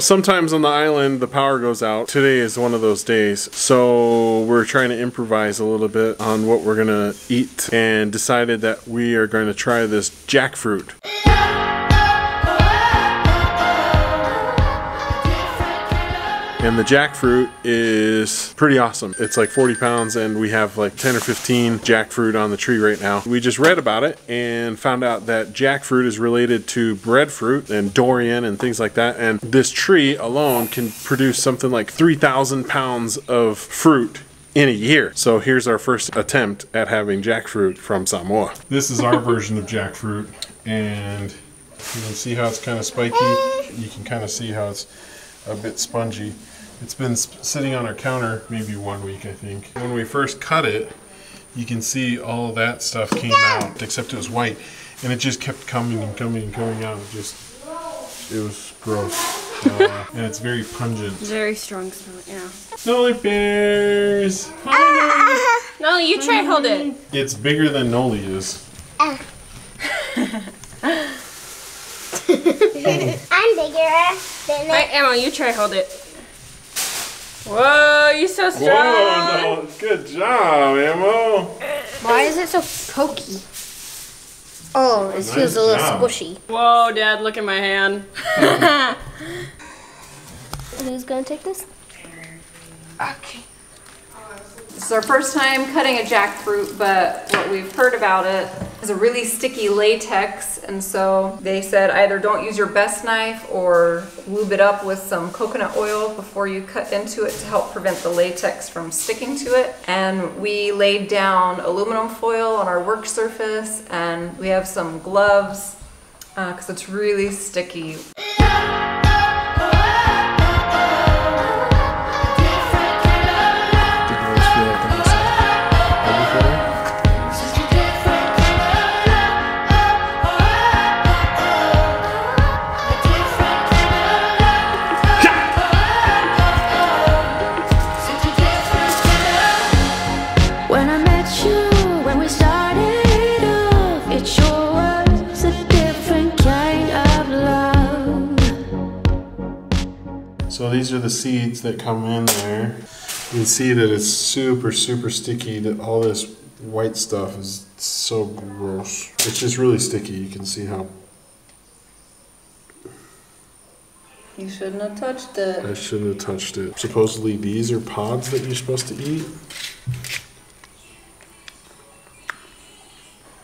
sometimes on the island the power goes out. Today is one of those days. So we're trying to improvise a little bit on what we're gonna eat and decided that we are going to try this jackfruit. And the jackfruit is pretty awesome. It's like 40 pounds and we have like 10 or 15 jackfruit on the tree right now. We just read about it and found out that jackfruit is related to breadfruit and durian and things like that. And this tree alone can produce something like 3,000 pounds of fruit in a year. So here's our first attempt at having jackfruit from Samoa. This is our version of jackfruit and you can see how it's kind of spiky. You can kind of see how it's a bit spongy. It's been sitting on our counter maybe one week, I think. When we first cut it, you can see all that stuff came out, except it was white, and it just kept coming and coming and coming out. It just, it was gross, uh, and it's very pungent. Very strong smell, yeah. Nolly bears. Ah, ah, ah. No, you try hold it. It's bigger than Noli is. I'm bigger than it. Right, Emma, you try hold it. Whoa, you're so strong. Whoa, no, good job, Ammo. Why is it so pokey? Oh, it feels a little job. squishy. Whoa, Dad, look at my hand. Who's gonna take this? Okay. This is our first time cutting a jackfruit, but what we've heard about it is a really sticky latex, and so they said either don't use your best knife or lube it up with some coconut oil before you cut into it to help prevent the latex from sticking to it. And we laid down aluminum foil on our work surface, and we have some gloves uh, because it's really sticky. These are the seeds that come in there. You can see that it's super, super sticky. That all this white stuff is so gross. It's just really sticky. You can see how You shouldn't have touched it. I shouldn't have touched it. Supposedly these are pods that you're supposed to eat.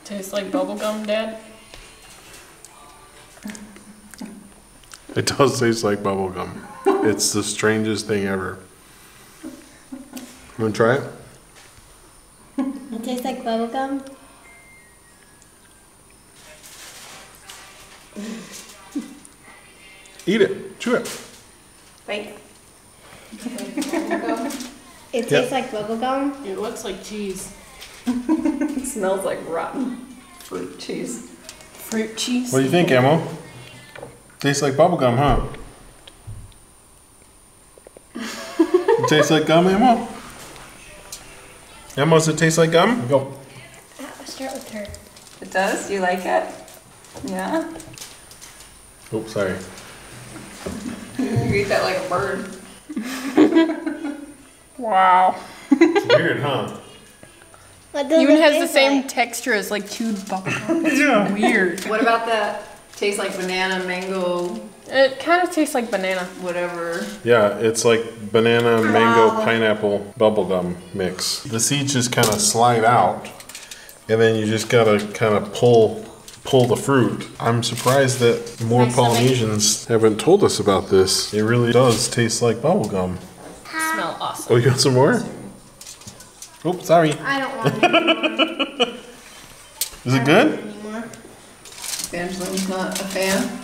Tastes like bubblegum, Dad. It does taste like bubble gum. It's the strangest thing ever. You wanna try it? It tastes like bubblegum. Eat it. Chew it. Wait. It Yeah. tastes like bubblegum. It looks like cheese. It smells like rotten fruit cheese. Fruit cheese. What do you think, Emma? Tastes like bubble gum, huh? it tastes like gum, Emma? Emma, does it taste like gum? Go. I'll start with her. It does? You like it? Yeah? Oops, sorry. You eat that like a bird. Wow. It's weird, huh? What does Even has the same like? texture as like chewed bubblegum. yeah. Weird. What about that? Tastes like banana, mango, It kind of tastes like banana. whatever. Yeah, it's like banana, mango, ah. pineapple bubblegum mix. The seeds just kind of slide out, and then you just gotta kind of pull pull the fruit. I'm surprised that more Polynesians haven't told us about this. It really does taste like bubblegum. Smell awesome. Oh, you got some more? Oops, sorry. I don't want it Is it good? Anymore. Angeline's not a fan.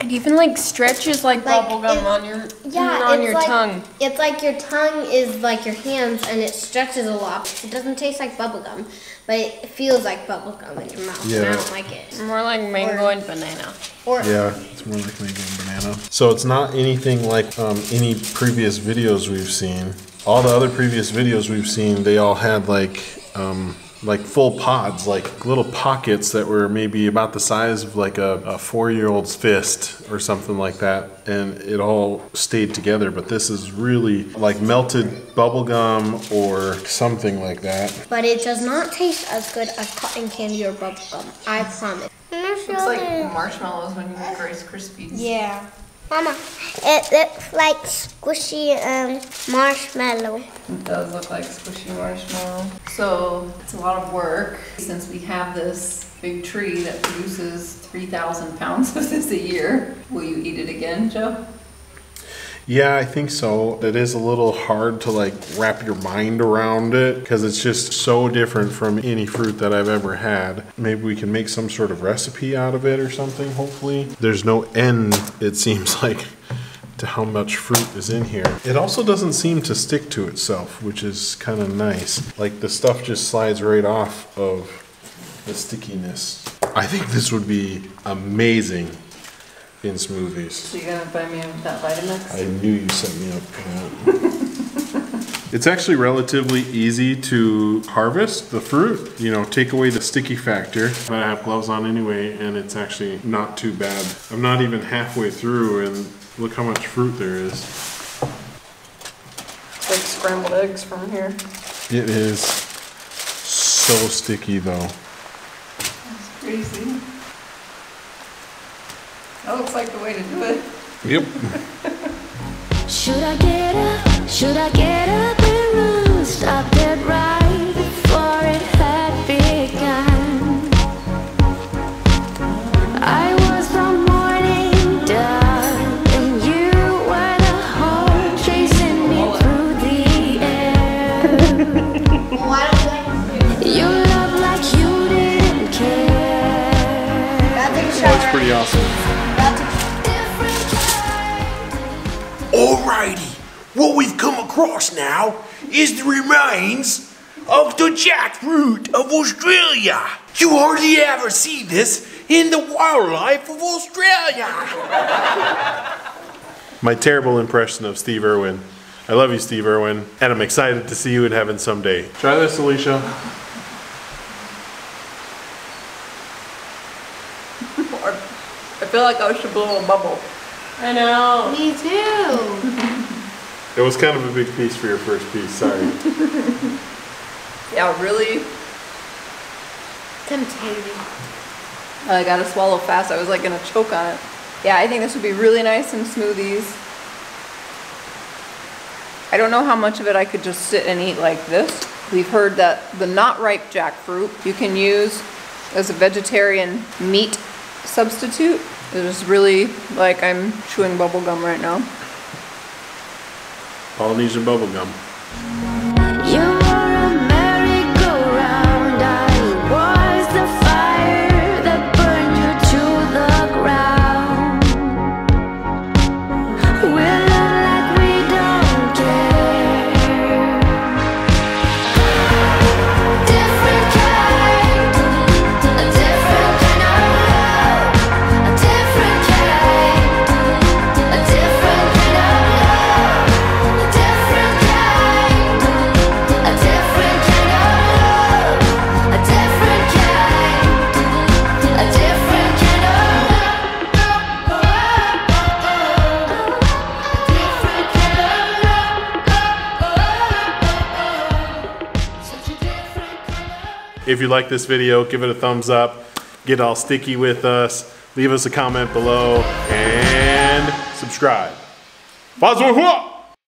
It even like stretches like, Like, bubblegum it- on your Yeah, on your like, tongue. It's like your tongue is like your hands and it stretches a lot. It doesn't taste like bubblegum, but it feels like bubblegum in your mouth. And Yeah. I don't like it. More like mango and banana. Or Yeah, it's more like mango and banana. So it's not anything like um, any previous videos we've seen. All the other previous videos we've seen, they all had like um, like full pods, like little pockets that were maybe about the size of like a, a four-year-old's fist or something like that, and it all stayed together. But this is really like melted bubble gum or something like that. But it does not taste as good as cotton candy or bubble gum. I promise. Looks like marshmallows when you make Rice Krispies. Yeah. Mama, it looks like squishy um, marshmallow. It does look like squishy marshmallow. So it's a lot of work since we have this big tree that produces 3,000 pounds of this a year. Will you eat it again, Joe? Yeah, I think so. It is a little hard to like wrap your mind around it because it's just so different from any fruit that I've ever had. Maybe we can make some sort of recipe out of it or something, hopefully. There's no end, it seems like, to how much fruit is in here. It also doesn't seem to stick to itself, which is kind of nice. Like the stuff just slides right off of the stickiness. I think this would be amazing in smoothies. So you're gonna buy me that Vitamix? I knew you set me up for that. it's actually relatively easy to harvest the fruit. You know, take away the sticky factor. But I have gloves on anyway, and it's actually not too bad. I'm not even halfway through, and look how much fruit there is. It's like scrambled eggs from here. It is so sticky though. That's Crazy. That looks like the way to do it. Yep. Should I get up? Should I get up and run? Stop dead right before it had begun. I was the morning dawn, and you were the home chasing me through the air. Why don't You looked like you didn't care. That's pretty awesome. What we've come across now is the remains of the jackfruit of Australia. You hardly ever see this in the wildlife of Australia. My terrible impression of Steve Irwin. I love you, Steve Irwin, and I'm excited to see you in heaven someday. Try this, Alisha. I feel like I should blow a bubble. I know. Me too. It was kind of a big piece for your first piece, sorry. Yeah, really. Containing. I gotta swallow fast. I was like gonna choke on it. Yeah, I think this would be really nice in smoothies. I don't know how much of it I could just sit and eat like this. We've heard that the not ripe jackfruit you can use as a vegetarian meat substitute. It is really like I'm chewing bubble gum right now. Polynesian bubblegum. If you like this video, give it a thumbs up. Get all sticky with us. Leave us a comment below and subscribe.